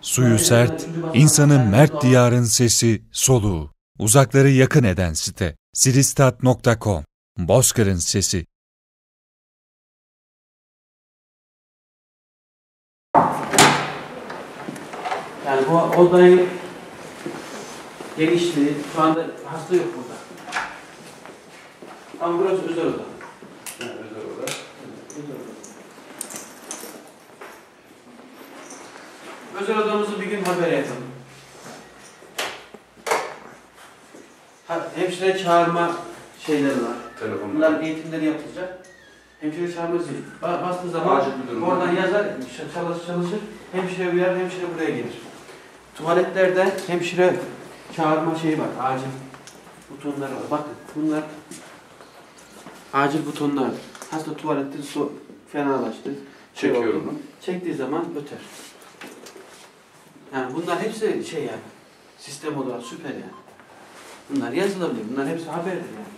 Suyu sert, insanı mert diyarın sesi, soluğu. Uzakları yakın eden site. siristat.com Bozkır'ın sesi. Yani bu odayı genişliği, şu anda hasta yok burada. Ama burası özel oda. Yani özel oda. Özel oda. Özel odamızı bir gün haber yapalım. Ha, hemşire çağırma şeyleri var. Telefonla. Bunların eğitimleri yapılacak. Hemşire çağırma zil. Ba- Bastığı zaman oradan yazar, çalışır çalışır. Hemşire uyar, hemşire buraya gelir. Tuvaletlerde hemşire çağırma şeyi var. Acil butonları var. Bakın bunlar acil butonlar. Hasta tuvalette su fenalaştı. Şey Çekiyorum onu. Çektiği zaman öter. Yani bunlar hepsi şey yani. Sistem olarak süper yani. Bunlar yazılabilir. Bunlar hepsi haberdir yani.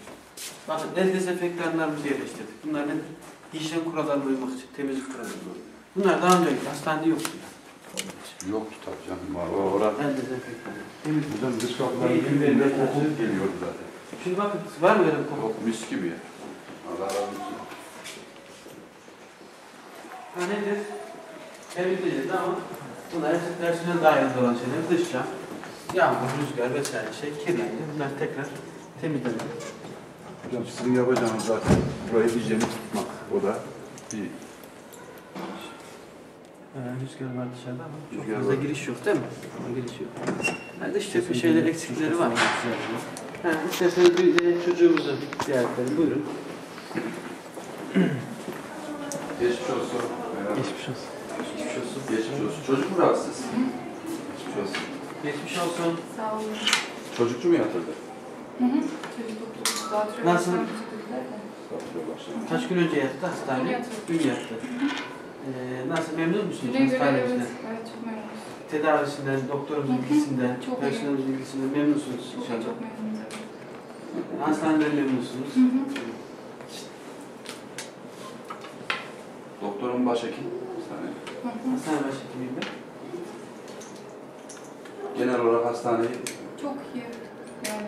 Bakın el dezenfektanlarımızı yerleştirdik. Bunlar nedir? Hijyen kurallarına uymak için, temizlik kurallarına uymak. Bunlar daha önce hastanede yoktu yani. Yoktu tabii canım. O, ora. El dezenfektanı. Hocam dış kapıdan girdiğinde verilmez. koku geliyordu zaten. Şimdi bakın var mı öyle bir koku? Koku mis gibi ya. Allah razı olsun. Ha nedir? Temizleyeceğiz ama bunlar hepsi personel dahilinde olan şeyler. Dış cam, yağmur, rüzgar vesaire şey kirlendi. Bunlar tekrar temizlenir. Hocam sizin yapacağınız zaten burayı hijyenik tutmak. O da bir Ee, rüzgar var dışarıda ama çok Rüzgar fazla var. giriş yok değil mi? Ama giriş yok. Yani dış cephe şeyler eksikleri var. Ha, isterseniz bir de çocuğumuzu ziyaret edelim. Buyurun. geçmiş olsun. Merhaba. Geçmiş olsun. Geçmiş olsun. Çocuk mu rahatsız? Geçmiş olsun. Geçmiş olsun. Sağ olun. Çocukçu mu yatırdı? Hı hı. Çocuk doktoru dağıtıyor. Nasıl? Kaç gün önce yattı hastaneye? Dün yattı. Dün yattı. Ee, nasıl memnun musunuz göre evet. hastanemizden? Evet çok memnunuz. Tedavisinden, doktorumuzun Hı hı. ilgisinden, Çok iyi. personelimizin ilgisinden memnunsunuz Çok inşallah. çok memnunuz. evet. Hastaneden memnunsunuz. Hı hı. Doktorun başhekim. Hastane. Hastane başhekimiyim ben. Genel olarak hastaneyi Çok iyi. Yani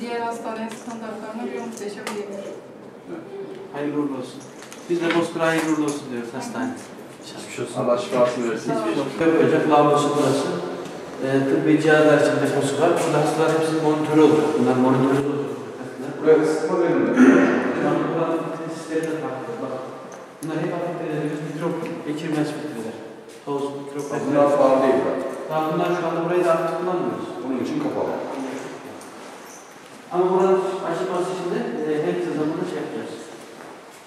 diğer hastane standartlarına göre muhteşem diyebilirim. Hayırlı uğurlu olsun. Biz de Bozkır'a hayırlı uğurlu olsun diyoruz hastane. Geçmiş olsun. Allah şifasını versin. Sağ olun. Böbrek lavabosu burası. Ee, tıbbi cihazlar için deposu var. Burada hastalar hepsinin monitörü olacak. Bunlar monitörü olacak. Buraya ısıtma verin mi? Buranın sistemi de farklı. Bak. Bunlar hep hafiflediğimiz mikrop geçirmez filtreler. Toz, mikrop Bunlar vesaire. bağlı değil. bak. Daha burayı da artık kullanmıyoruz. Bunun için kapalı. Ama buranın açılması için de e, kısa zamanda şey yapacağız.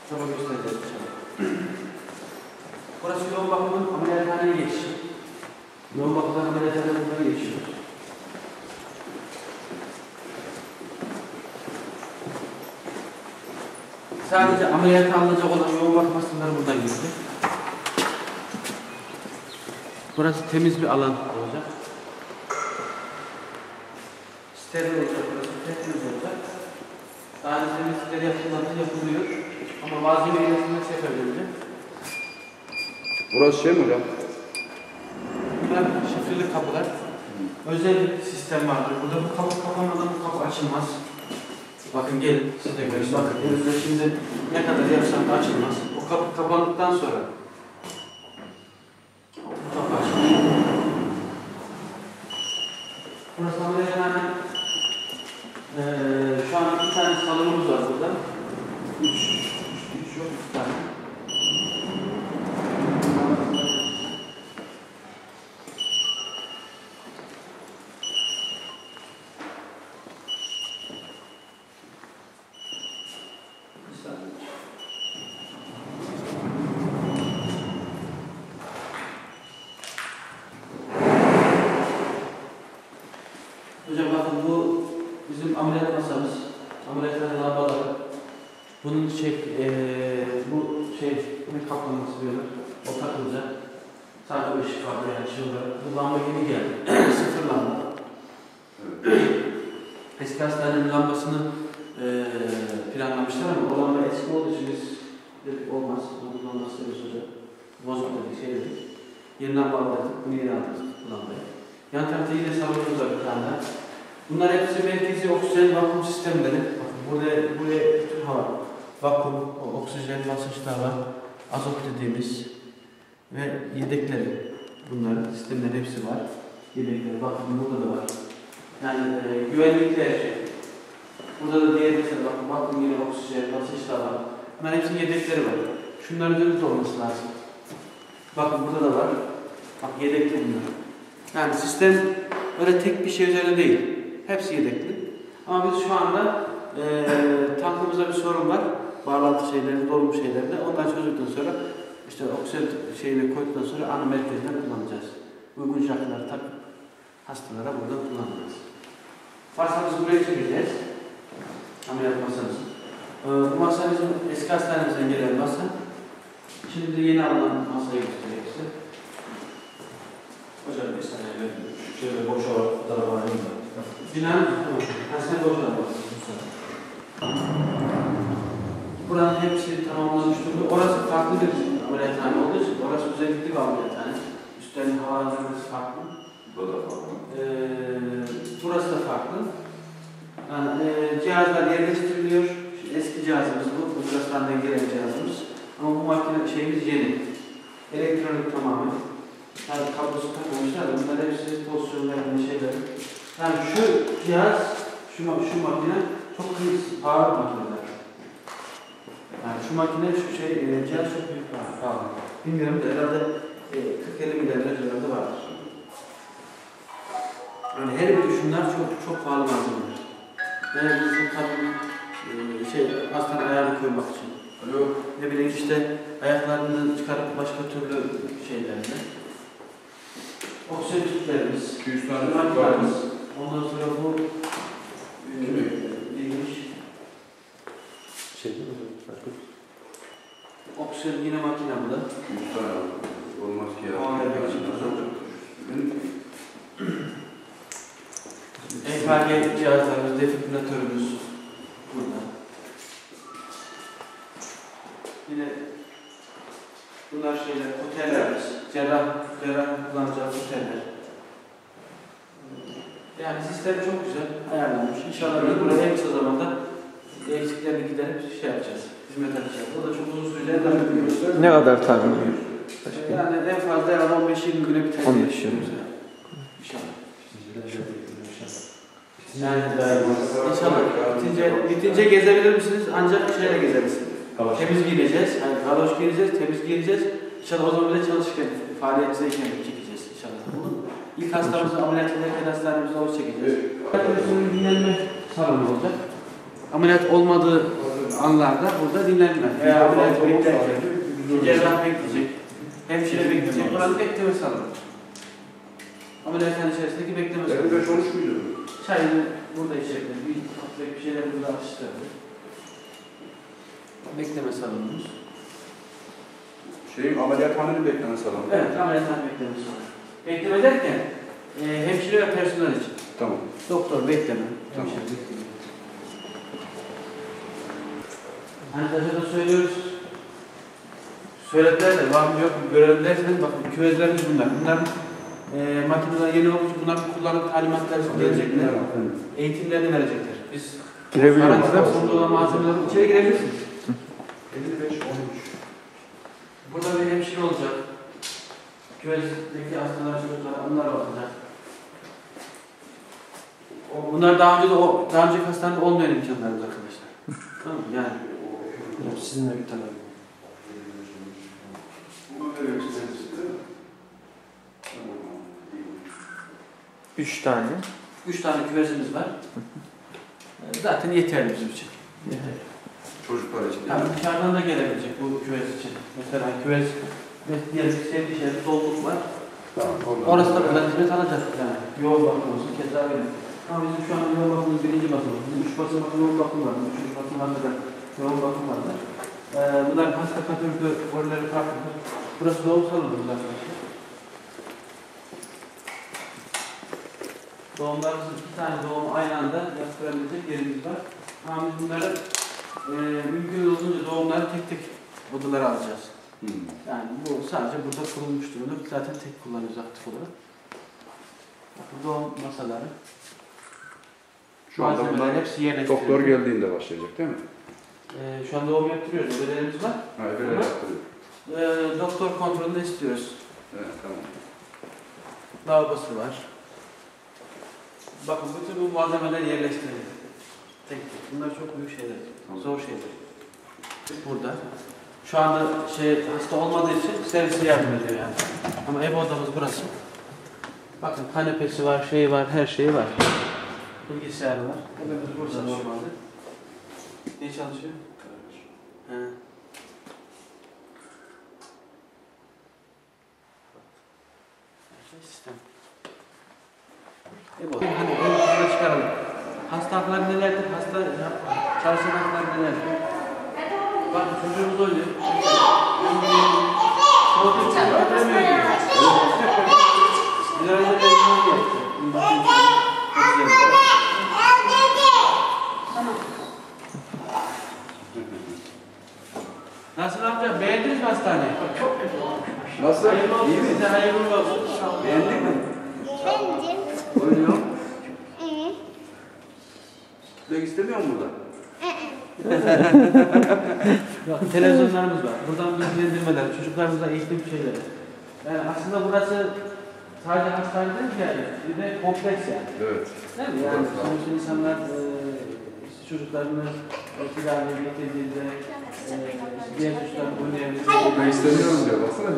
Çaba göstereceğiz inşallah. Burası yoğun bakımın ameliyathaneye geçişi. Yoğun bakımdan ameliyathaneye buraya geçiyoruz. Sadece ameliyata alınacak olan yoğun bakım hastaları buradan girdi. Burası temiz bir alan olacak. Steril olacak burası, tertemiz olacak. Daha önce temizlikleri yapılmadı, yapılıyor. Ama malzeme iletişimini seferberinde. Burası şey mi hocam? Bunlar şifreli kapılar. Özel bir sistem vardır. Burada bu kapı kapanmadan bu kapı açılmaz. Bakın gelin siz de görün. Bakın elimizde şimdi ne kadar yapsam da açılmaz. O kapı kapandıktan sonra bu kapı açılır. Burası ameliyathane. Ee, şu an bir tane salonumuz var burada. Üç, üç yok, bir tane. Bir saniye. Hocam bakın bu bizim ameliyat masamız. Ameliyathane lambaları. Bunun şey, eee bu şey, ne kaplaması diyorlar. O takılacak. Sadece ışık var yani şey olarak. Bu lamba yeni geldi. Sıfır lamba. Eski hastanenin lambasını eee planlamışlar ama o lamba eski olduğu için biz dedik olmaz. Bunu kullanması hocam. Bozuk dedik, şey dedik. Yeni lamba aldık. Bunu yeni aldık. Bu lambayı. Yan tarafta yine salonumuz var bir tane daha. Bunlar hepsi merkezi oksijen vakum sistemleri. Bakın buraya, buraya bütün hava, vakum, oksijen basınçlar var. Azot dediğimiz ve yedekleri. Bunların sistemlerin hepsi var. Yedekleri. Bakın burada da var. Yani e, güvenlikli her şey. Burada da diğer mesela bakın vakum yine oksijen, basınçlar var. Bunların hepsinin yedekleri var. Şunların üzerinde olması lazım. Bakın burada da var. Bak yedekli bunlar. Yani sistem öyle tek bir şey üzerine değil. Hepsi yedekli. Ama biz şu anda eee tankımızda bir sorun var. Bağlantı şeyleri, dolum şeylerinde. Ondan çözdükten sonra işte oksijen şeyini koyduktan sonra ana merkezden kullanacağız. Uygun şartları takıp hastalara buradan kullanacağız. Masamızı buraya çekeceğiz. Ameliyat masamızı. Ee, bu masa bizim eski hastanemizden gelen masa. Şimdi yeni alınan masayı göstereyim size. Hocam bir saniye şöyle boş olarak fotoğraf alayım da. Tamam. Ha sen bak. Buranın hepsi tamamlanmış durumda. Orası farklı bir ameliyathane olduğu için orası özellikli bir ameliyathane. Üstten havalandırması farklı. Bu da farklı. Ee, burası da farklı. Yani, e, cihazlar yerleştiriliyor. Şimdi eski cihazımız bu. Bu Bulgaristan'dan gelen cihazımız. Ama bu makine şeyimiz yeni. Elektronik tamamen. Yani kablosu takmamışlar da bunlar hepsi pozisyonlarında şeyler. Yani şu cihaz, şu, şu makine çok büyük, pahalı makineler. Yani şu makine, şu şey, e, cihaz çok büyük pahalı. pahalı. Bilmiyorum da herhalde e, 40-50 milyar civarında vardır. Yani her biri şunlar çok çok pahalı malzemeler. Yani bizim kadın e, şey hastanın ayağını koymak için. Alo. Ne bileyim işte ayaklarını çıkarıp başka türlü şeylerle. Oksijen tüplerimiz, 200 Ondan sonra bu e, neymiş? Şey değil mi? Başka Oksijen yine makine bu da. 200 tane olmaz ki ya. Benim EKG cihazlarımız, defibrilatörümüz burada. Yine bunlar şeyler, otellerimiz. Cerrah, cerrah kullanacağı oteller. Yani sistem çok güzel ayarlanmış. İnşallah biz burada en kısa zamanda eksiklerini giderip şey yapacağız. Hizmet edeceğiz. O da çok uzun sürecek. Ne kadar tahmin Yani en fazla herhalde 15-20 güne biter diye 15 düşünüyoruz yani. İnşallah. Yani İnşallah bitince, bitince gezebilir misiniz? Ancak şeyle gezeriz. Temiz giyineceğiz. Yani galoş giyeceğiz, temiz giyeceğiz. İnşallah o zaman bile çalışırken, faaliyetteyken çekeceğiz inşallah. Bunu ilk hastamızı ameliyat ederken hastanemizde onu çekeceğiz. Bizim dinlenme salonu olacak. Ameliyat olmadığı anlarda burada dinlenme. Veya ameliyat beklerken, cerrah bekleyecek, hemşire bekleyecek. Burası bekleme salonu. Ameliyathane içerisindeki bekleme salonu. 55 olmuş muydu? Çayını burada içecekler. Bir hafif bir şeyler burada atıştırdı. Bekleme salonumuz. Şeyin ameliyathanenin bekleme salonu. Evet, ameliyathane bekleme salonu. Bekleme derken e, hemşire ve personel için. Tamam. Doktor bekleme. Tamam. Hemşire bekleme. Hani da söylüyoruz. Söylediler de var mı yok mu görelim dersen bakın küvezlerimiz bunlar. Bunlar e, makineler yeni olduğu için bunlar kullanıp talimatlar gelecekler. Eğitimlerini verecekler. Biz Girebiliyor? Garantiden sorumlu olan malzemeler içeri girebilirsiniz. 55 13. Burada bir hemşire olacak. Küvezdeki hastalar, çocuklar, onlar bakacak. O- Bunlar daha önce de o, daha önceki hastanede olmayan imkanlarımız arkadaşlar. tamam mı? Yani Hocam sizinle bir tane. Bunu veriyorsunuz değil mi? Tamam. iyi. Üç tane. üç tane küvezimiz var. Zaten yeterli bizim için. Yeterli. Çocuklar için. Yani dışarıdan da gelebilecek bu küvez için. Mesela küvez diğer bir sevdiği şeyler doluluk var. Tamam. Orası da buradan hizmet alacak yani. Yoğun bakım olsun, keza öyle. Ama bizim şu an yoğun bakımımız birinci basamağımız. Bizim üç basamaklı yoğun bakım var. Üçüncü basamaklı da yoğun bakım var. Ee, bunların hasta kategorileri farklıdır. Burası doğum salonumuz arkadaşlar. Doğumlarımızın iki tane doğum aynı anda yaptırabilecek yerimiz var. Ama biz bunları e, mümkün olduğunca doğumları tek tek odalara alacağız. Hmm. Yani bu sadece burada kurulmuş durumda. Zaten tek kullanıyoruz aktif olarak. Bakın doğum masaları. Şu anda bunlar hepsi yerleştirildi. doktor geldiğinde başlayacak değil mi? Ee, şu anda doğum yaptırıyoruz. Ödelerimiz var. Ha, Ama- yaptırıyor. Ee, doktor kontrolünde istiyoruz. Evet, tamam. Lavabosu var. Bakın bütün bu malzemeler yerleştirildi. Tek tek. Bunlar çok büyük şeyler. Tamam. Zor şeyler. Burada. Şu anda şey hasta olmadığı için servise yardım ediyor yani. Ama ev odamız burası. Bakın kanepesi var, şeyi var, her şeyi var. Bilgisayarı var. Odamız burada normalde. Ne çalışıyor? He. Şey sistem. Ev. Hani ev çıkaralım. Hasta hakları nelerdir? Hasta çalışan hakları nelerdir? Bak çocuğumuz oynuyor. Soğutup götüremiyor diyor. Bir arada televizyon geçti. Çok güzel. Nasıl amca? Beğendiniz mi hastaneyi? Nasıl? Hayırlı olsun. İyi mi? Size hayırlı olsun. Beğendin mi? Efendim? Oynuyor. Evet. Gitmek istemiyor musun burada? Televizyonlarımız var. Buradan bilgilendirmeler, çocuklarımıza eğitim şeyleri. Yani aslında burası sadece hastane değil yani. Bir de kompleks yani. Evet. Değil mi? Yani sonuçta insanlar e, çocuklarını tedaviye getirdiğinde e, diğer çocuklar oynayabilir. Ben istemiyorum diyor. Baksana.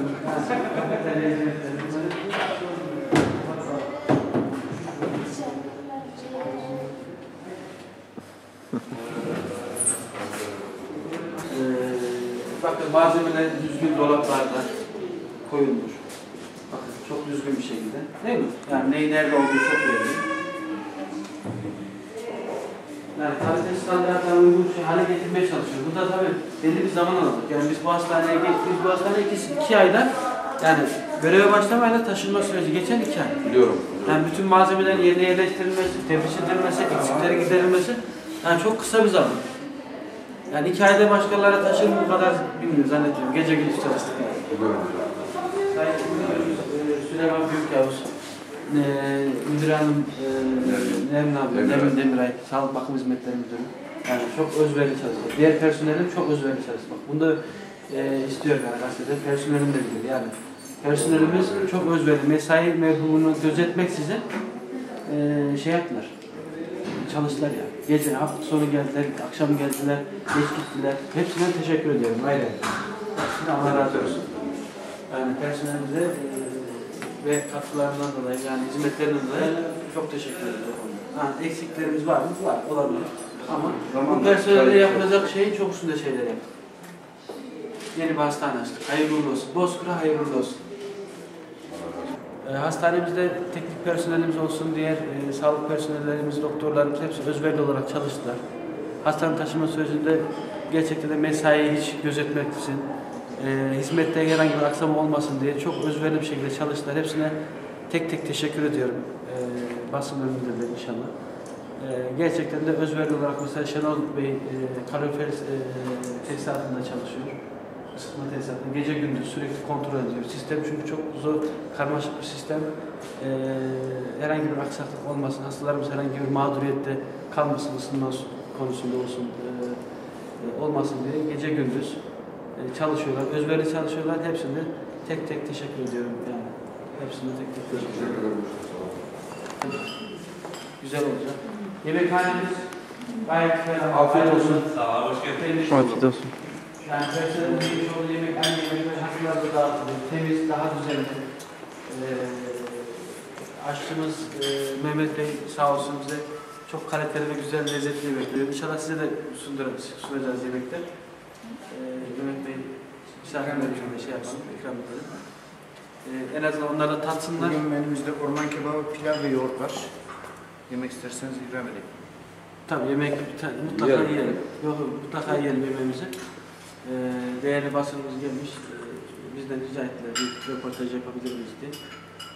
Ee, bakın malzemeler düzgün dolaplarda koyulmuş. Bakın çok düzgün bir şekilde. Değil mi? Yani neyin nerede olduğu çok belli. Yani kalite standartlarına uygun bir şey hale getirmeye çalışıyoruz. Bu da tabii belli bir zaman alacak. Yani biz bu hastaneye gittik, bu hastaneye iki, iki ayda yani göreve başlamayla taşınma süreci geçen iki ay. Biliyorum. Yani bütün malzemelerin yerine yerleştirilmesi, tefriş edilmesi, eksikleri giderilmesi yani çok kısa bir zaman. Yani iki ayda başkalarına taşır bu kadar bilmiyorum zannediyorum. Gece gündüz çalıştık. Yani. Sayın e, Süleyman Büyükyavuz, e, Müdür Hanım e, Nermin abi, Demiray. Nermin Demiray, Sağlık Bakım Hizmetleri Müdürü. Yani çok özverili çalışıyor. Diğer personelim çok özverili çalışmak. Bunu da e, istiyor yani gazetede. Personelim de bilir yani. Personelimiz çok özverili. Mesai mevhumunu gözetmeksizin e, şey yaptılar. Çalıştılar ya. Gece, hafta sonu geldiler, akşam geldiler, geç gittiler. Hepsine teşekkür ediyorum. Ayrı. Allah razı olsun. Yani personelimize e, ve katkılarından dolayı yani hizmetlerinden dolayı çok teşekkür ediyorum. Ha, eksiklerimiz var mı? Var. Olabilir. Ama bu Zamanla personelde yapılacak şeyin çok üstünde şeyler yaptık. Yeni bir hastane açtık. Hayırlı olsun. Bozkır'a hayırlı olsun. E, hastanemizde teknik personelimiz olsun, diğer e, sağlık personellerimiz, doktorlarımız hepsi özverili olarak çalıştılar. Hastanın taşıma sürecinde gerçekten de mesaiyi hiç gözetmeksizin, e, hizmette herhangi bir aksama olmasın diye çok özverili bir şekilde çalıştılar. Hepsine tek tek teşekkür ediyorum. E, basın önünde de inşallah. E, gerçekten de özverili olarak mesela Şenol Bey e, kalorifer e, tesisatında çalışıyor. Isıtma tesisatında gece gündüz sürekli kontrol ediyor. Sistem çünkü çok zor, karmaşık bir sistem. E, herhangi bir aksaklık olmasın, hastalarımız herhangi bir mağduriyette kalmasın, ısınma konusunda olsun, e, e, olmasın diye gece gündüz e, çalışıyorlar, özverili çalışıyorlar. Hepsine tek tek teşekkür ediyorum yani. Hepsine tek tek teşekkür ediyorum. Güzel olacak. Yemekhanemiz gayet ferah. Afiyet olsun. Sağ ol, hoş geldin. Afiyet olsun. Yani personelin yemiş olduğu yemek aynı yemekler hastalarda dağıtılıyor. Temiz, daha düzenli. Ee, aşçımız e, Mehmet Bey sağ olsun bize çok kaliteli ve güzel lezzetli yemek veriyor. İnşallah size de sunacağız, sunacağız yemekler. Ee, Mehmet Bey misafirlerimize şey yapalım, ikram edelim. Ee, en azından onlar da tatsınlar. Bugün menümüzde orman kebabı, pilav ve yoğurt var. Yemek isterseniz ikram edeyim. Tabii yemek mutlaka Yiyelim. yok, mutlaka yiyelim yemeğimizi. Ee, değerli basınımız gelmiş. Ee, bizden rica ettiler bir röportaj yapabilir miyiz diye.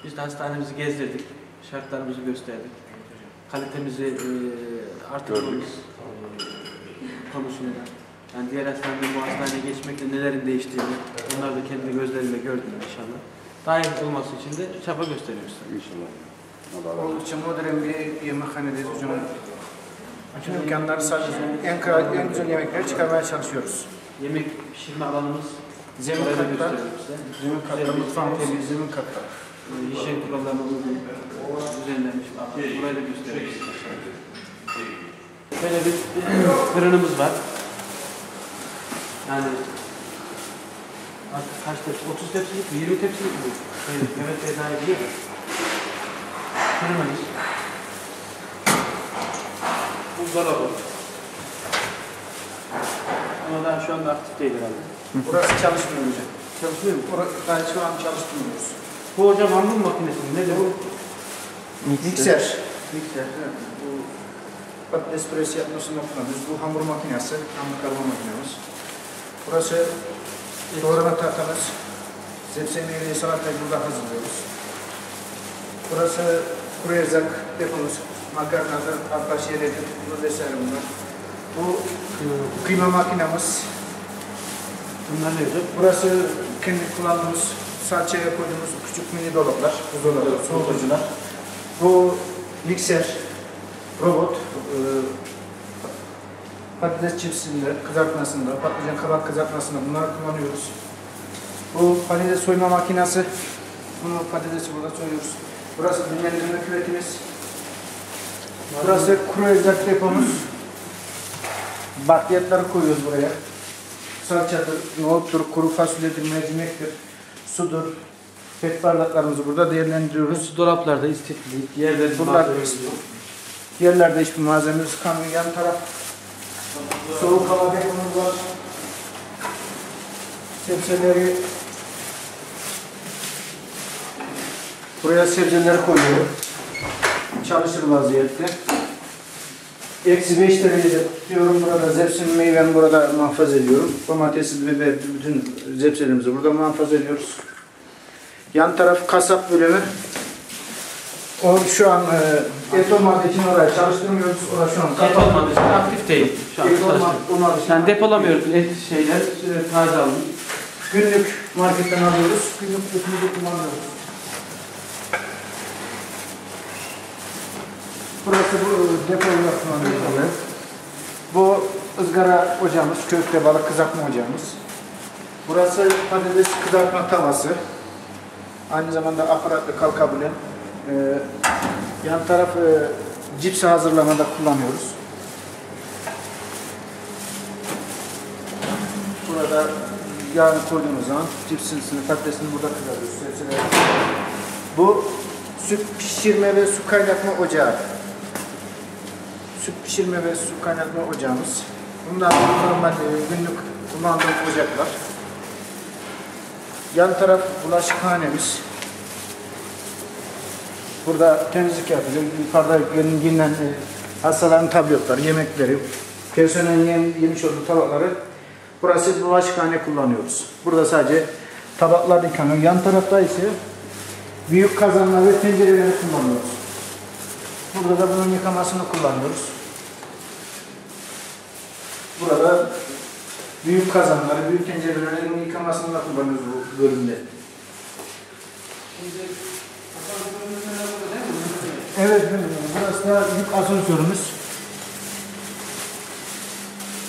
Biz de hastanemizi gezdirdik. Şartlarımızı gösterdik. Kalitemizi e, artırmamız e, konusunda Yani diğer hastaneden bu hastaneye geçmekle nelerin değiştiğini onlar da kendi gözleriyle gördüler inşallah. Daha iyi olması için de çaba gösteriyoruz. İnşallah. Oldukça modern bir yemekhanedeyiz hocam. Bütün imkanları sadece en, kral- en güzel yemekleri çıkarmaya çalışıyoruz. Yemek pişirme alanımız Zemin katta, zemin katta, mutfağımız zemin katta. Hijyen kurallarına uygun düzenlenmiş. Burayı da gösteriyoruz. Böyle bir fırınımız var. Yani artık kaç tepsi? 30 tepsilik mi? 20 tepsilik mi? Evet, Mehmet Bey daha iyi. Fırınımız. Buzdolabı. Daha şu anda aktif değil herhalde. Burası çalışmıyor hocam. Çalışmıyor mu? Burası, daha şu an çalıştırmıyoruz. Bu hocam hamur makinesi mi? Nedir bu? Mikser. Mikser. Bu patates püresi yapmasını kullanıyoruz. Bu hamur makinesi, hamur karma makinemiz. Burası doğrama tahtamız. Sebze meyveyi salatayı burada hazırlıyoruz. Burası kuru erzak depomuz. Makarnadır, arpa şeridir, vesaire bunlar. Bu kıyma makinemiz. Bunlar ne hocam? Burası kendi kullandığımız salçaya koyduğumuz küçük mini dolaplar, buzdolapları, soğutucular. Bu mikser, robot, e, patates çipsinde, kızartmasında, patlıcan kabak kızartmasında bunları kullanıyoruz. Bu patates soyma makinesi, bunu patatesi burada soyuyoruz. Burası dinlendirme küvetimiz. Burası kuru erzak depomuz. Bakliyatları koyuyoruz buraya salçadır, nohuttur, kuru fasulyedir, mercimektir, sudur. Pet bardaklarımızı burada değerlendiriyoruz. Burası dolaplarda istifli, yerleri yok. Yerlerde hiçbir malzememiz kalmıyor. Yan taraf soğuk hava depomuz var. Sebzeleri buraya sebzeleri koyuyorum. Çalışır vaziyette. Eksi 5 derecede tutuyorum burada. Zepsimi meyvemi burada muhafaza ediyorum. Domatesi, biber, bütün zepselerimizi burada muhafaza ediyoruz. Yan taraf kasap bölümü. O şu an e, et olmadığı için orayı çalıştırmıyoruz. Orası şu an Et kapalı. olmadığı için aktif değil. Şu an Et olma- çalışmıyor. olmadığı için Yani depolamıyoruz et şeyler, e, taze alın. Günlük marketten alıyoruz. Günlük etimizi kullanıyoruz. Burası bu depo olarak kullanıyoruz. Bu ızgara ocağımız, köfte balık kızartma ocağımız. Burası patates kızartma tavası. Aynı zamanda aparatlı kalkabilen. Ee, yan taraf e, cipsi hazırlamada kullanıyoruz. Burada yağını koyduğumuz zaman cipsini, patatesini burada kızarıyoruz. Bu süt pişirme ve su kaynatma ocağı. Süt pişirme ve su kaynatma ocağımız. Bunlar normal günlük kullandığım ocaklar. Yan taraf bulaşıkhanemiz. Burada temizlik yapılıyor. Yukarıda gelen e, hastaların tabletleri, yemekleri, personelin yem, yemiş olduğu tabakları Burası bulaşıkhane kullanıyoruz. Burada sadece tabaklar yıkanıyor. Yan tarafta ise büyük kazanlar ve tencereleri kullanıyoruz. Burada da bunun yıkamasını kullanıyoruz. Burada büyük kazanları, büyük tencerelerin yıkamasını da kullanıyoruz bu bölümde. Evet, burası da büyük asansörümüz.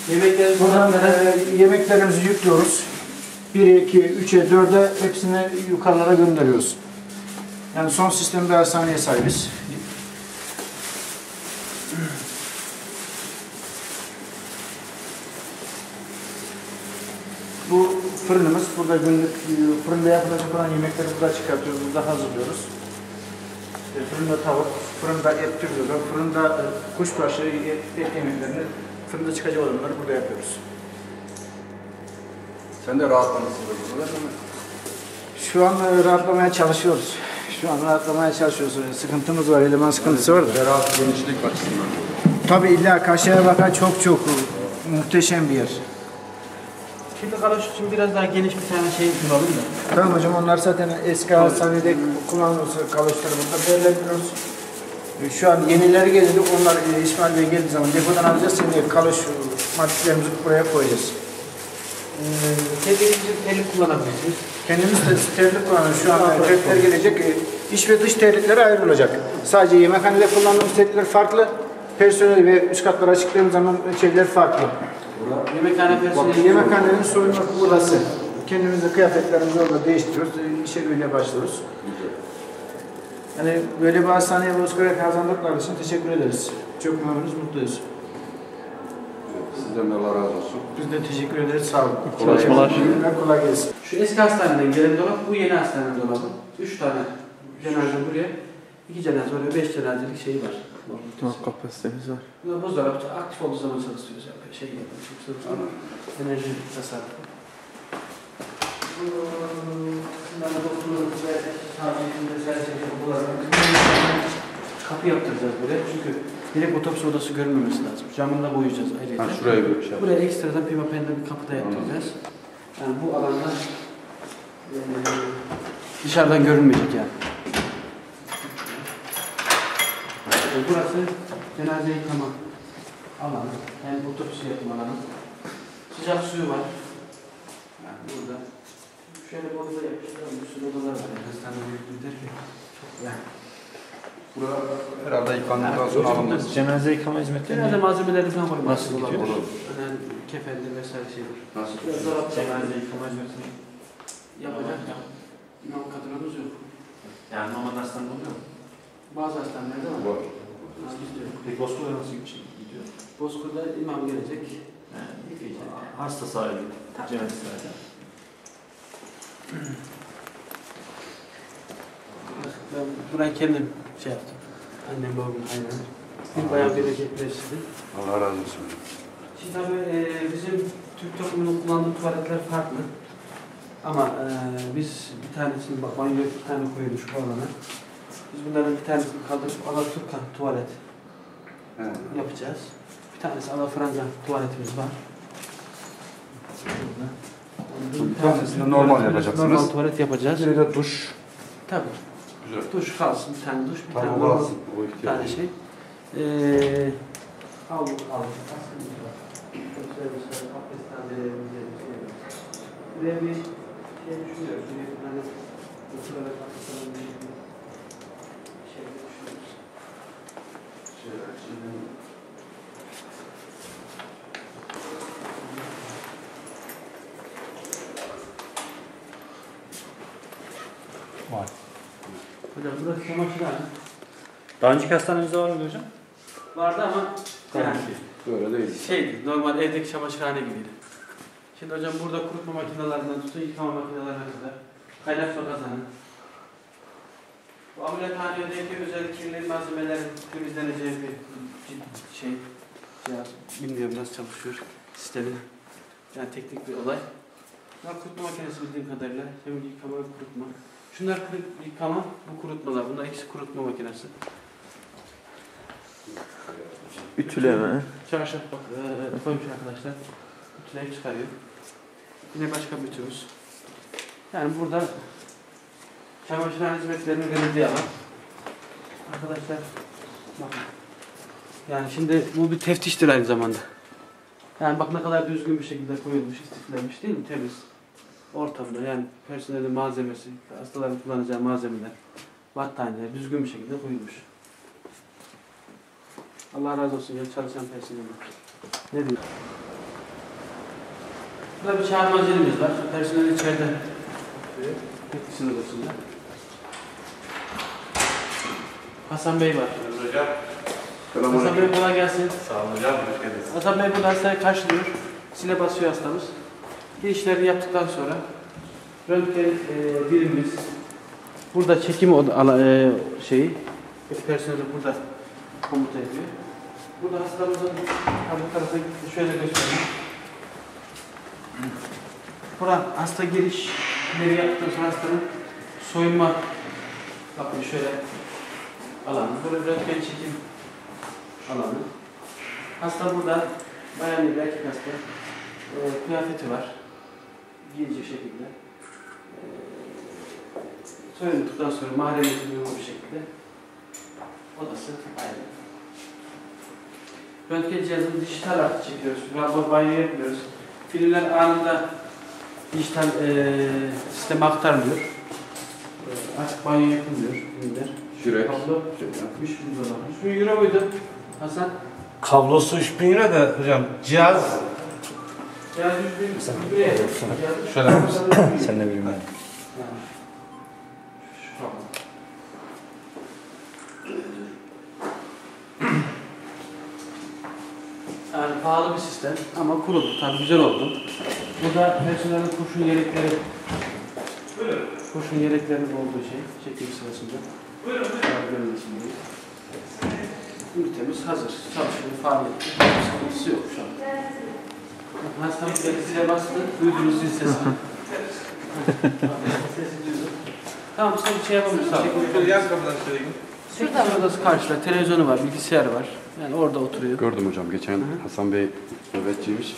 Yemeklerimiz Buradan e, yemeklerimizi yüklüyoruz. 1, 2, 3'e, 4'e hepsini yukarılara gönderiyoruz. Yani son sistem bir hastaneye sahibiz. Bu fırınımız. Burada günlük e, fırında yapılacak olan yemekleri burada çıkartıyoruz. Burada hazırlıyoruz. E, Fırında tavuk, fırında et türlüleri, fırında e, kuşbaşı et, et yemeklerini fırında çıkacak olanları burada yapıyoruz. Sen de rahatlamışsın burada? Şu an rahatlamaya çalışıyoruz. Şu an rahatlamaya çalışıyoruz. E, Sıkıntımız var, eleman sıkıntısı var da. Ferah genişlik açısından. Tabii illa karşıya bakan çok çok e, muhteşem bir yer. Şimdi kaloş için biraz daha geniş bir tane şey bulalım da. Tamam hocam onlar zaten eski hastanede kullanılmış kaloşları burada değerlendiriyoruz. E, Şu an yenileri geldi. Onlar e, İsmail Bey geldiği zaman depodan alacağız. Şimdi kaloş Matiklerimizi buraya koyacağız. Ee, Kendiniz telif kullanabilirsiniz. Kendimiz de terlik kullanıyoruz. Şu an terlikler gelecek. E, İç ve dış terlikleri ayrılacak. Sadece yemekhanede kullandığımız terlikler farklı. Personel ve üst katlara çıktığımız zaman şeyler farklı. Yemekhane personeli Yemekhanenin soyunma burası. Kendimiz de kıyafetlerimizi orada değiştiriyoruz. E, İşe öyle başlıyoruz. Yani böyle bir hastaneye Bozkır'a kazandıkları için teşekkür ederiz. Çok memnunuz, mutluyuz. Sizden de Allah razı olsun. Biz de teşekkür ederiz. Sağ olun. Çalışmalar. Kolay gelsin. Şu eski hastaneden gelen dolap, bu yeni hastanenin dolabı. Üç tane cenaze buraya, iki cenaze oraya, beş cenazelik şeyi var. Tamam kapasitemiz var. Bu da buzdolabı aktif olduğu zaman çalıştırıyoruz. Yani şey yapıyor, çok sırf ama enerji tasarrufu. Ve şey kapı yaptıracağız buraya çünkü direkt otopsi odası görünmemesi lazım. Camını da boyayacağız ayrıca. Ha şuraya bir şey. Buraya ekstradan pimapenle bir kapı da yaptıracağız. Yani bu alanda eee, dışarıdan görünmeyecek yani. E, Burası cenaze yıkama alanı. Yani otopsi yapma alanı. Sıcak suyu var. Yani burada. Şöyle bir odada yapmışlar. Bir sürü odalar var. Yani hastane büyüklüğü derken. Çok yani. Burada herhalde yıkandıktan sonra alınmaz. Cenaze yıkama hizmetleri Genelde malzemeleri falan koymak Nasıl gidiyor? Yani kefendir vesaire şeyler. Nasıl? Cenaze yıkama hizmetleri. yapacak. İmam kadromuz yok. Yani normal hastanede oluyor mu? Bazı hastanelerde var. Var. Peki Bozkır'da nasıl şey gidiyor? Bozkır'da imam gelecek. Yani hasta sahibi, cenaze sahibi. Ben burayı kendim şey yaptım. Annem babam aynen. Bir bayağı bereketleşti. Allah razı olsun. Şimdi tabii e, bizim Türk toplumunun kullandığı tuvaletler farklı. Ama e, biz bir tanesini, bak banyo bir tane koymuş bu alana. Biz bunların bir tanesini kaldırıp Alaturka tuvalet He. yapacağız. Bir tanesi Alafranga tuvaletimiz var. Burada. Bir tanesini normal yapacaksınız. Normal tuvalet yapacağız. Bir de duş. Tabii. Güzel. Duş kalsın, bir tane duş, bir tane Tamam normal. O bir tane şey. Ee, al al. Bir şey, şey. Buraya bir şey düşünüyoruz. Tane abdest alabileceğimiz bir şey düşünüyoruz. Şöyle Hocam burası çamaşırhane. Daha önceki hastanemizde var mıydı hocam? Vardı ama yani Böyle değil. şeydi, normal evdeki çamaşırhane gibiydi. Şimdi hocam burada kurutma makinelerinden tutun yıkama makinelerine kadar. Kaynak su kazanı. Bu ameliyathanedeki özel kirli malzemelerin temizleneceği bir cid- şey. Cihaz. Bilmiyorum nasıl çalışıyor sistemi. Yani teknik bir olay. Bunlar kurutma makinesi bildiğim kadarıyla. Hem yıkama ve kurutma. Şunlar kuru- yıkama, bu kurutmalar. Bunlar ikisi kurutma makinesi. Ütüleme. Çarşaf bak, e, koymuş arkadaşlar. Ütüleri çıkarıyor. Yine başka bir ütümüz. Yani burada çamaşırhane hizmetlerinin verildiği alan. Arkadaşlar bakın. Yani şimdi bu bir teftiştir aynı zamanda. Yani bak ne kadar düzgün bir şekilde koyulmuş, istiflenmiş değil mi? Temiz. Ortamda yani personelin malzemesi, hastaların kullanacağı malzemeler, battaniyeler düzgün bir şekilde koyulmuş. Allah razı olsun ya çalışan personeline. Ne diyeyim? Burada bir çağırma zilimiz var. Personel içeride. Teknisinin odasında. Hasan Bey var. Hocam. Hasan Bey kolay gelsin. Sağ olun hocam, hoş geldiniz. Hasan Bey burada hastayı karşılıyor. Sile basıyor hastamız. Girişlerini yaptıktan sonra röntgen e, birimimiz burada çekim oda, e, şeyi personeli burada komuta ediyor. Burada hastamızın ha, bu tarafa gitti. Şöyle göstereyim. Bura hasta girişleri yaptıktan sonra hastanın soyunma bakın şöyle alanı. Burada röntgen çekim alanı. Hasta burada bayan bir erkek hasta. E, kıyafeti var. Giyecek şekilde. E, soyunduktan sonra mahremiyeti uygun bir şekilde odası aynı. Röntgen cihazını dijital artık çekiyoruz. Rapor banyo yapmıyoruz. Filmler anında dijital eee sisteme aktarılıyor. Eee, Artık banyo yapılmıyor filmler. Şirek. Kablo Şey ya. 3 bin dolar. 3 bin euro muydu Hasan? Kablosu 3000 lira da hocam cihaz Şöyle. Sen de bilmiyorum. Yani. Pahalı bir sistem ama kuruldu. Tabii güzel oldu. Bu da personelin kurşun yelekleri. Kurşun yeleklerinin olduğu şey. Çekim sırasında. Görülmesin diye. Ünitemiz hazır. Çalışıyor, faaliyette. Hiçbir sıkıntısı yok şu an. Geldi size bastı. Duydunuz zil sesini. Sesi duydum. Tamam sen bir şey yapamıyorsun. Çekim Yan kapıdan Teknik odası karşıda televizyonu var, bilgisayarı var. Yani orada oturuyor. Gördüm hocam geçen Hasan Bey nöbetçiymiş.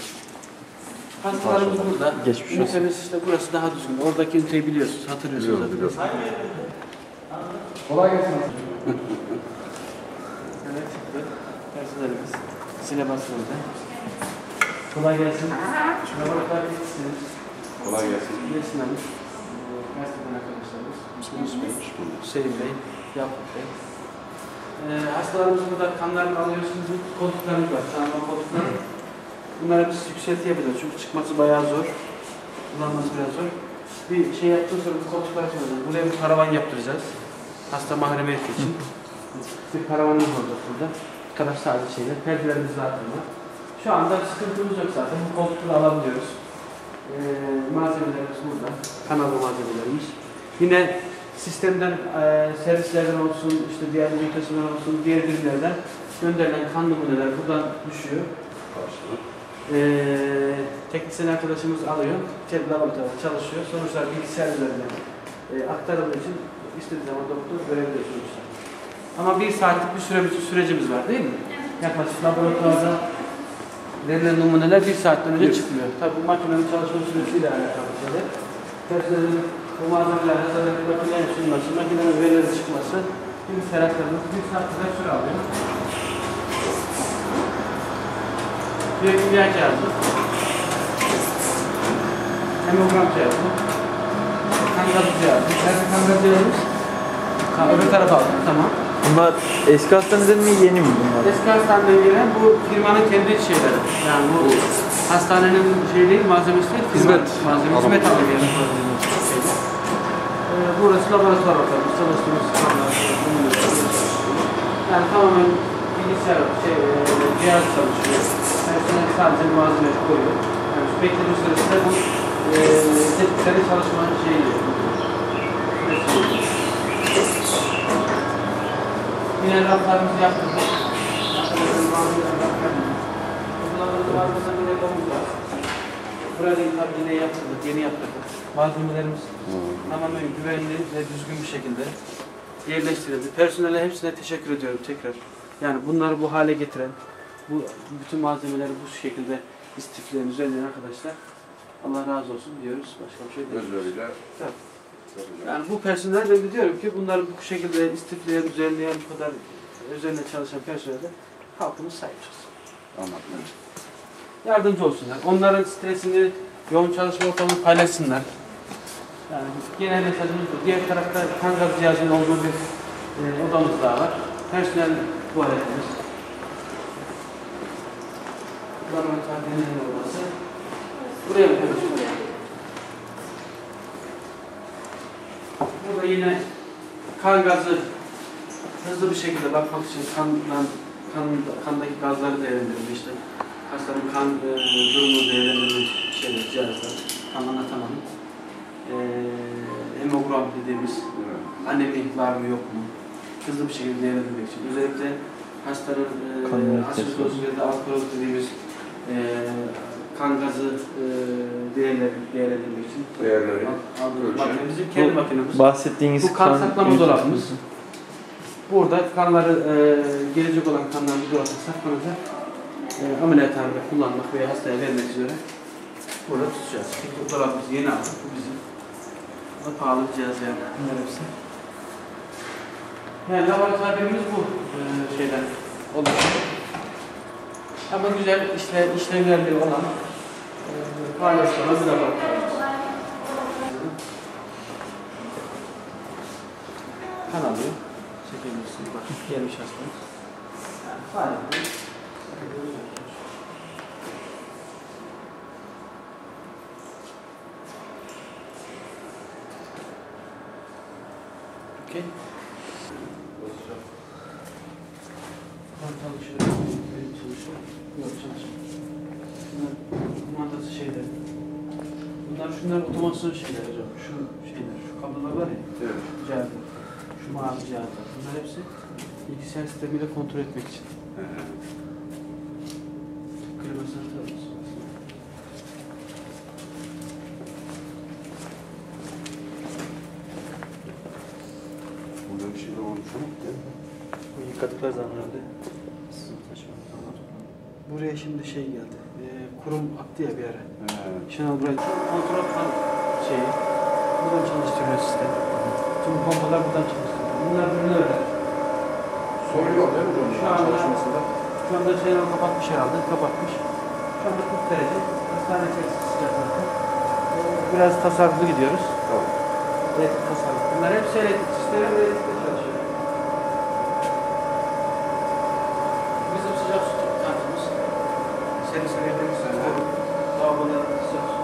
Hastalarımız burada. Geçmiş olsun. Ünitemiz işte burası daha düzgün. Oradaki üniteyi biliyorsunuz, hatırlıyorsunuz. Biliyorum biliyorum. Kolay gelsin. evet, evet. Personelimiz. Kolay gelsin. Laboratuvar bitkisiniz. Kolay gelsin. Yesin Hanım. Gazeteden arkadaşlarımız. Yunus Bey, Hüseyin Bey, Yakup Bey. Ee, hastalarımız burada kanlarını alıyorsunuz. Koltuklarımız var. Tanıma koltukları. Bunlara biz yükselti yapacağız. Çünkü çıkması bayağı zor. Kullanması biraz zor. Bir şey yaptıktan sonra bu koltukları açacağız. Buraya bir karavan yaptıracağız. Hasta mahremiyeti için. Bir karavanımız olacak burada. Bu kadar sadece şeyler. Perdelerimiz zaten var. Şu anda sıkıntımız yok zaten. Bu koltukları alabiliyoruz. Ee, malzemelerimiz burada. Kanal malzemelerimiz. Yine sistemden e, servislerden olsun, işte diğer ünitesinden olsun, diğer birimlerden gönderilen kan numuneler buradan düşüyor. Ee, teknisyen arkadaşımız alıyor, içeri laboratuvarda çalışıyor. Sonuçlar bilgisayar üzerinden e, aktarıldığı için istediği zaman doktor görebiliyor sonuçlar. Ama bir saatlik bir süre, sürecimiz var değil mi? Yaklaşık laboratuvarda verilen numuneler bir saatten önce çıkmıyor. Tabii bu makinenin çalışma süresiyle alakalı şeyler. Personelin bu malzemeler hazırlanıp makinenin sunması, makinenin verilerin çıkması bilgisayar aktarılması bir saat kadar süre alıyor. Bir kimya cihazı. Hemogram cihazı. Kan gazı cihazı. Nerede kan gazı cihazımız? Ha, öbür tarafa aldık. Tamam. Bunlar eski hastaneden mi yeni mi bunlar? Eski hastaneden gelen bu firmanın kendi şeyleri. Yani bu hastanenin şey değil, malzemesi değil, Hizmet. malzemesi, Alım. hizmet alımı yani. Ee, burası laboratuvar ortamı, çalıştığımız Yani tamamen bilgisayar, şey, e, cihaz çalışıyor. Personel sadece malzeme koyuyor. Yani bekleme süresinde bu e, tetkikleri çalışma şeyi süresi. Yine raflarımızı yaptırdık. Buralarda yine domuz var. Burayı tabii yine yaptırdık, yeni yaptırdık. Malzemelerimiz tamamen güvenli ve düzgün bir şekilde yerleştirildi. Personele hepsine teşekkür ediyorum tekrar. Yani bunları bu hale getiren, bu bütün malzemeleri bu şekilde istifleyen, düzenleyen arkadaşlar Allah razı olsun diyoruz. Başka bir şey değil. Özveriyle. Tabii. Yani bu personel de diyorum ki bunları bu şekilde istifleyen, düzenleyen, bu kadar üzerine çalışan personelde halkımız sahip çıksın. Anladım. Yardımcı olsunlar. Onların stresini, yoğun çalışma ortamını paylaşsınlar. Yani genel mesajımız bu. Diğer tarafta kan gaz cihazının olduğu bir e, odamız daha var. Personel tuvaletimiz. Laboratuvar deneyim odası. Buraya mı konuşuyoruz? Burada yine kan gazı hızlı bir şekilde bakmak için kandan, kan, kandaki gazları değerlendirme işte hastanın kan e, durumunu değerlendirme şeyler, cihazlar, tam anlatamam. E, hemogram dediğimiz anemi var mı yok mu? Hızlı bir şekilde değerlendirmek için. Özellikle hastanın e, asitoz ya da alkoloz dediğimiz e, kan gazı e, değerleri, değerlendirmek için. Değerleri Al- aldığımız ölçen. makine, bizim kendi makinemiz. Bahsettiğiniz Bu kan saklama ünitesi- dolabımız. Burada kanları e, gelecek olan kanlar bu dolapta saklanacak. E, ameliyathanede kullanmak veya hastaya vermek üzere burada tutacağız. Bu dolabımız yeni aldık. Bu bizim. Bu da pahalı bir cihaz yani. Bunlar hepsi. Yani laboratuvar birimiz bu e, şeyden oluşuyor. Ama güzel işte işlevlerli olan e, paylaşılan bir laboratuvarımız. Kan alıyor. Çekebilirsin. Bak gelmiş hastamız. Yani faydalı. Okey. Ben çalışıyorum. Benim çalışıyorum. Yok çalışmıyor. Bunlar kumandası şeyler. Bunlar şunlar otomasyon şeyler hocam. Şu şeyler, şu kablolar var ya. Evet. Cihazlar. Şu mavi cihazlar. Bunlar hepsi bilgisayar sistemiyle kontrol etmek için. He. Klimasını tanıyoruz. Burada bir şeyler olmuş ama. Bu yıkadıkları zaman herhalde. Buraya şimdi şey geldi. Kurum aktı ya bir ara. He. Şenol buraya kontrol kan şeyi. Buradan çalıştırıyor sistem. Tüm pompalar buradan çalıştırıyor. Bunlar böyle. Sorun yok değil mi hocam? Şu anda- Çalışmasında. Şu anda Şenol kapatmış herhalde. Kapatmış. Şu anda 40 derece. Hastane içerisinde sıcaklıkta. Biraz tasarruflu gidiyoruz. Tamam. Elektrik tasarrufu. Bunlar hepsi elektrik sistemi ve elektrikle çalışıyor. Bizim sıcak su tankımız. Seni söyleyebiliriz. Lavaboda sıcak su.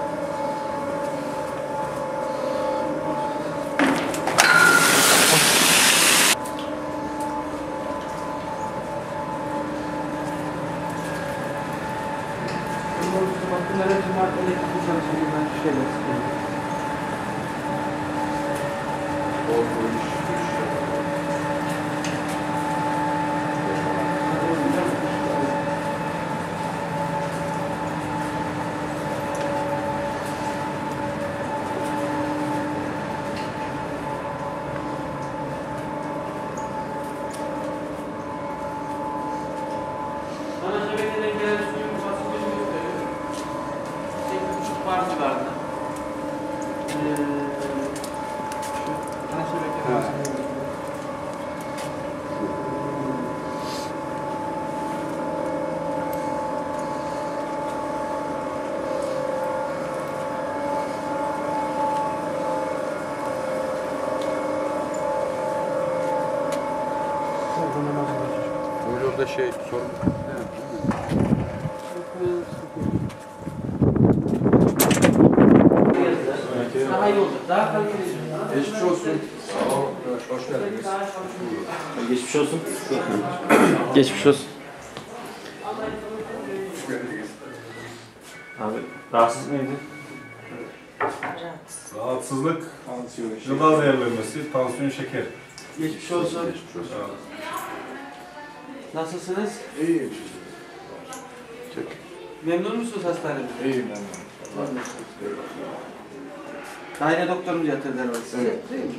Bunlar hepsi madde elektrikli çalışıyor. Bunlar şeyler. Olmuş. Ana şebekeden gelen suyun basıncını gösteriyor. 8,5 bar civarında. Ee, şu ana şebeke Ha. basıncını gösteriyor. Oradan namaz kılıyor. Buyruğunda şey sorun. Daha iyi olacak, daha kaliteli. Geçmiş olsun. Sağ ol. Hoş geldiniz. Geçmiş olsun. Geçmiş olsun. Abi rahatsız mıydı? Rahatsızlık, gıda değerlenmesi, tansiyon, şeker. Geçmiş olsun. Geçmiş olsun. Nasılsınız? İyi. Memnun musunuz hastanede? İyiyim ben. Daire doktorumuz yatırdı herhalde sizi. Evet. Değil mi?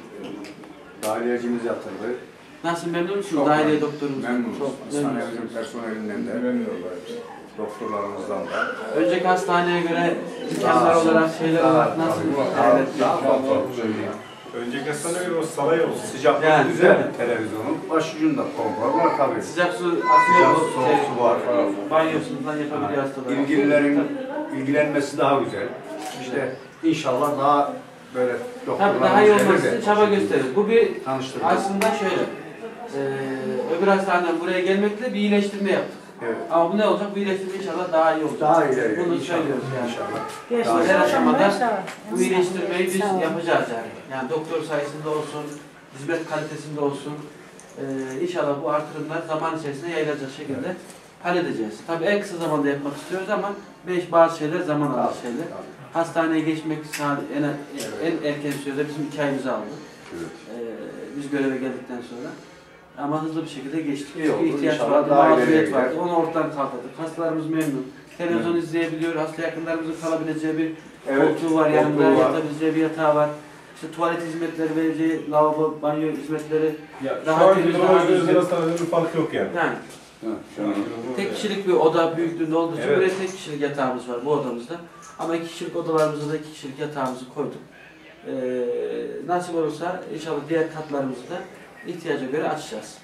Daireyecimiz yatırdı. Nasıl memnun musunuz Çok daire memnun. doktorumuz? Memnunuz. Çok Hastanemizin personelinden de. Memnunlar. Doktorlarımızdan da. Önceki hastaneye göre imkanlar olarak şeyler olarak nasıl? Daha, Evet. daha fazla söyleyeyim. Önceki hastane göre o saray olsun. Sıcaklığı Yani, güzel. evet. Televizyonun başucunda kompra var tabii. Sıcak su Sıcak akıyor. su, soğuk su var. Banyosunu falan yapabiliyor hastalar. İlgililerin ilgilenmesi daha güzel. İşte inşallah daha böyle Tabii doktorlarımız daha iyi olması için çaba gösterir. Bu bir aslında şöyle. Eee öbür hastaneden buraya gelmekle bir iyileştirme yaptık. Evet. Ama bu ne olacak? Bu iyileştirme inşallah daha iyi olacak. Daha ileri Bunu inşallah. söylüyoruz yani. İnşallah. Her aşamada bu iyileştirmeyi biz yapacağız yani. Yani doktor sayısında olsun, hizmet kalitesinde olsun. Ee, inşallah bu artırımlar zaman içerisinde yayılacak şekilde halledeceğiz. Tabii en kısa zamanda yapmak istiyoruz ama beş bazı şeyler zaman alır şeyler. Hastaneye geçmek en, en erken sürede bizim iki ayımızı aldı. Evet. Ee, biz göreve geldikten sonra. Ama hızlı bir şekilde geçtik. İyi oldu. İhtiyaç İnşallah vardı, daha ileriye gider. vardı. Onu ortadan kaldırdık. Hastalarımız memnun. Televizyon izleyebiliyor, hasta yakınlarımızın kalabileceği bir koltuğu var yanında, koltuğu var. yatabileceği bir yatağı var. İşte tuvalet hizmetleri vereceği, lavabo, banyo hizmetleri. Ya şu Daha an temiz, daha özel düzgün. hastanede bir fark yok yani. Yani Ha, şu an- tek kişilik bir oda büyüklüğünde olduğu için Evet. buraya tek kişilik yatağımız var bu odamızda. Ama iki kişilik odalarımızda da iki kişilik yatağımızı koyduk. Ee, nasip olursa inşallah diğer katlarımızı da ihtiyaca göre açacağız.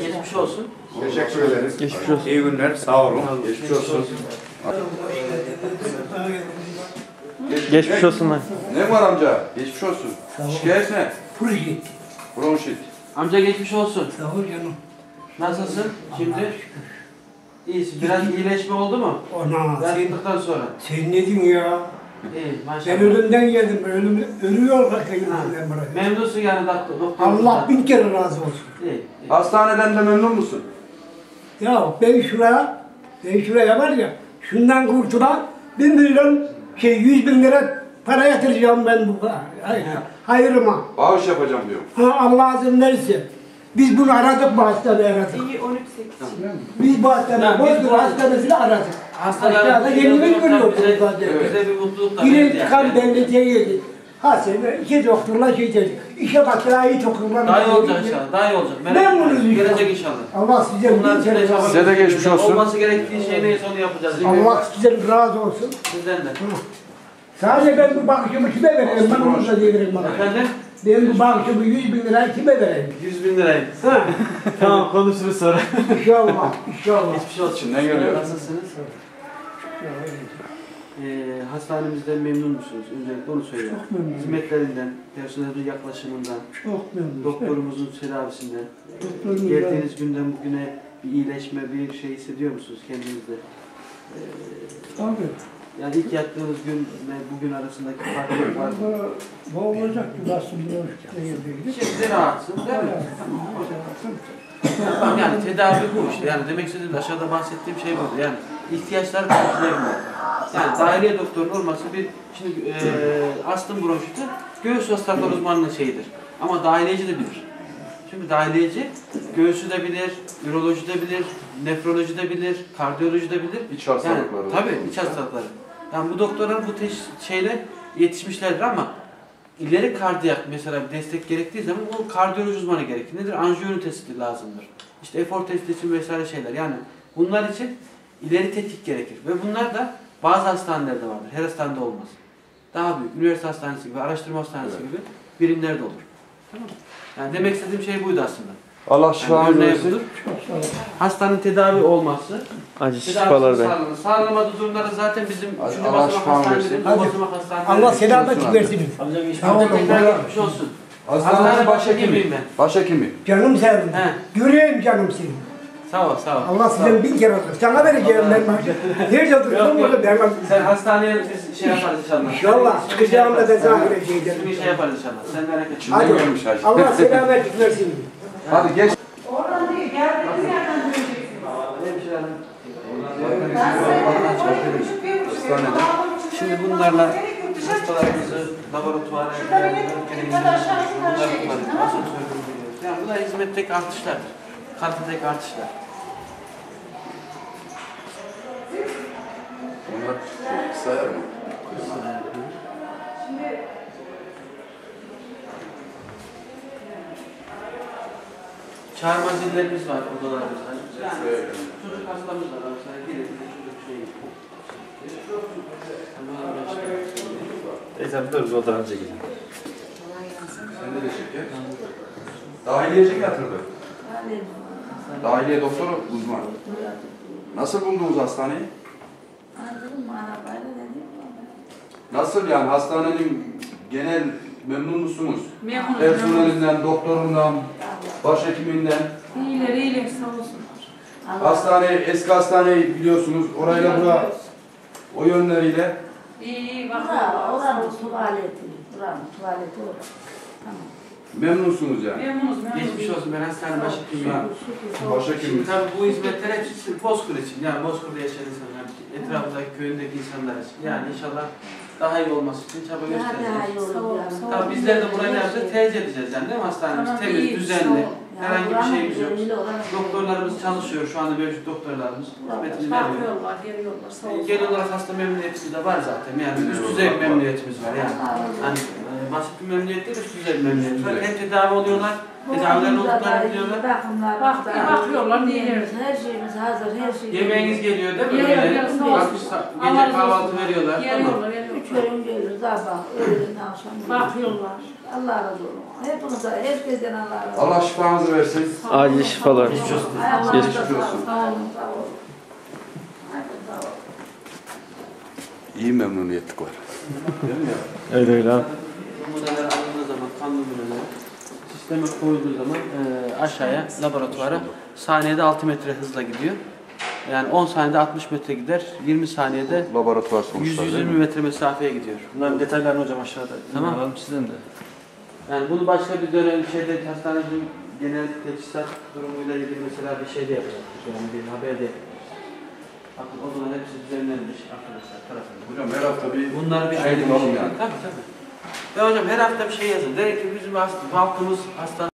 Geçmiş olsun. Teşekkür ederiz. Geçmiş olsun. İyi günler. Sağ olun. Geçmiş olsun. Geçmiş olsun lan. Ne var amca? Geçmiş olsun. Şikayet ne? Projit. Bronşit. Amca geçmiş olsun. Sağ ol canım. Nasılsın şimdi? İyisin. Biraz iyileşme oldu mu? Sen, Yattıktan sonra. sen ne diyorsun ya? İyi Ben maşallah. ölümden geldim. Ölüm, ölüyor bakayım ben buraya. Memnunsun yani doktor. doktor. Allah bin kere razı olsun. İyi. iyi. Hastaneden de memnun musun? Ya ben şuraya, ben şuraya var ya, şundan kurtulan bir milyon şey yüz bin lira para yatıracağım ben bu hay- hayırıma. Bağış yapacağım diyorum. Ha, Allah izin verirse. Biz bunu aradık bu hastaneyi aradık. Biz bu hastane, Ya biz Bozkır bu- Hastanesi'ni aradık. Hastalar Aşağıda yenilmek görüyoruz bize, zaten. bize bir mutluluk da Yine verdi intikam yani. devleti yedi. Ha sen iki doktorla şey dedi. İşe bak daha iyi doktorlar. Daha iyi olacak inşallah. Daha iyi olacak. Merak Memnunuz etme. inşallah. Gelecek inşallah. Allah size Bunlar bin size kere çaba Size de geçmiş olsun. Olması gerektiği şey neyse onu yapacağız. Allah size razı olsun. Sizden de. Sadece ben bu bakışımı kime vereyim? Ben onu da diyebilirim bana. Efendim? Ben bu bakışımı 100 bin liraya kime vereyim? 100 bin lirayım. Ha, Tamam konuşuruz sonra. inşallah, inşallah. Geçmiş olsun. İçinden geliyor. Nasılsınız? Ee, hastanemizden memnun musunuz? Öncelikle onu söyleyeyim. Çok memnunum. Hizmetlerinden, personelin yaklaşımından, Çok memnunum. doktorumuzun tedavisinden, Doktorumuz geldiğiniz günden bugüne bir iyileşme, bir şey hissediyor musunuz kendinizde? Ee, Tabii. yani ilk yattığınız gün ve bugün arasındaki farklılık var mı? Bu olacak gibi aslında o şekilde Şimdi rahatsın değil mi? Yani tedavi bu işte. Yani demek istediğim aşağıda bahsettiğim şey bu. Yani ihtiyaçlar karşılayabilir. Yani dahiliye doktorun olması bir şimdi e, astım bronşiti göğüs hastalıkları uzmanının şeyidir. Ama dahiliyeci de bilir. Çünkü dahiliyeci göğsü de bilir, üroloji de bilir, nefroloji de bilir, kardiyoloji de bilir. İç hastalıkları. Yani, tabii iç hastalıkları. Yani bu doktorlar bu teş şeyle yetişmişlerdir ama ileri kardiyak mesela bir destek gerektiği zaman o kardiyoloji uzmanı gerekir. Nedir? Anjiyo ünitesi lazımdır. İşte efor testi için vesaire şeyler. Yani bunlar için ileri tetkik gerekir. Ve bunlar da bazı hastanelerde vardır. Her hastanede olmaz. Daha büyük, üniversite hastanesi gibi, araştırma hastanesi gibi birimlerde olur. Tamam mı? Yani demek istediğim şey buydu aslında. Allah Yani şifanı örneği versin. Hastanın tedavi olması, Acı şifalar be. sağlanır. Sağlamadığı durumlarda zaten bizim Allah üçüncü basamak şifa versin. Allah selamet versin. Tekrar geçmiş olsun. Hastane başhekimi. Başhekimi. Canım sen. Göreyim canım seni. Sağ ol, sağ ol. Allah sizden bin kere olsun. Sana vereceğim ben bak. Nerede orada ben bak. Sen hastaneye biz şey yaparız inşallah. İnşallah çıkacağım da ben sana vereceğim. Şimdi şey yaparız inşallah. Sen merak etme. Hadi. Allah selamet versin. Hadi geç. Şimdi bunlarla hastalarımızı laboratuvara bunlar kullanıyoruz. Asansör gönderiyoruz. Yani bu da hizmetteki artışlar. Kalitedeki artışlar. Onlar sayar mı? Çağırma zillerimiz var odalarımızda. Yani çocuk hastamız var. Mesela gelir bir çocuk şey. Teyzem dur bir odadan çekeceğim. Sende de şeker. Dahiliyeci yatırdı. Dahiliye doktoru uzman. Nasıl buldunuz hastaneyi? Nasıl yani hastanenin genel memnun musunuz? Memnunum. Personelinden, doktorundan, başhekiminden. İyiler iyiler sağ olsunlar. Hastaneyi, eski hastaneyi biliyorsunuz. Orayla bura o yönleriyle İyi iyi oranın tuvaleti, buranın tuvaleti orası. Tamam. memnunsunuz yani. Memnunuz memnunuz. Geçmiş olsun ben hastane başhekimiyim. Başhekim. Şimdi tabii bu hizmetler hepsi Bozkır için yani Bozkır'da yaşayan insanlar etrafındaki köyündeki insanlar için. Yani inşallah daha iyi olması için çaba Daha daha göstereceğiz. iyi olur ol, ol. Tabii bizler de burayı ne yapacağız? Tercih edeceğiz yani değil mi hastanemiz? Tamam, Temiz, iyi, düzenli. sağ ol. Yani Herhangi bir buranın şeyimiz yok. Doktorlarımız çalışıyor şu anda mevcut doktorlarımız. Hizmetini veriyor. Bakıyorlar, geliyorlar sağ olsun. Genel olarak hasta memnuniyetimiz de var zaten. Yani üst düzey memnuniyetimiz var yani. Hani e, basit bir memnuniyet değil, üst düzey bir memnuniyet var. Hem tedavi oluyorlar, tedavilerin olduklarını biliyorlar. Bakımlar, Bak, bir bakıyorlar, niye? Her şeyimiz hazır, her şey. Yemeğiniz geliyor değil mi? Geliyor, geliyor, Gece kahvaltı veriyorlar. Geliyorlar, geliyorlar. Üç öğün gelir, sabah, öğleden akşam. Bakıyorlar. Allah razı olsun. Hepinize, herkesten Allah razı olsun. Allah şifanızı versin. Acil şifalar. Geçmiş olsun. Sağ olun, sağ olun. Hadi sağ olun. İyi memnuniyetlik var. Değil mi ya? Öyle öyle modeller alındığı zaman, kan numuneleri sisteme koyulduğu zaman e, aşağıya laboratuvara saniyede 6 metre hızla gidiyor. Yani 10 saniyede 60 metre gider, 20 saniyede Laboratuvar sonuçları değil 100-120 mi? metre mesafeye gidiyor. Bunların detaylarını hocam aşağıda. Tamam. Alalım sizden de. Yani bunu başka bir dönem şeyde hastanelerin genel teçhizat durumuyla ilgili mesela bir şey de yapıyoruz. Yani bir haber de. Bakın o zaman hepsi düzenlenmiş arkadaşlar tarafından. Hocam her hafta bir Bunlar bir şey ayrı bir şey. yani. Tabii tabii. Ve hocam her hafta bir şey yazın. Demek ki bizim halkımız hasta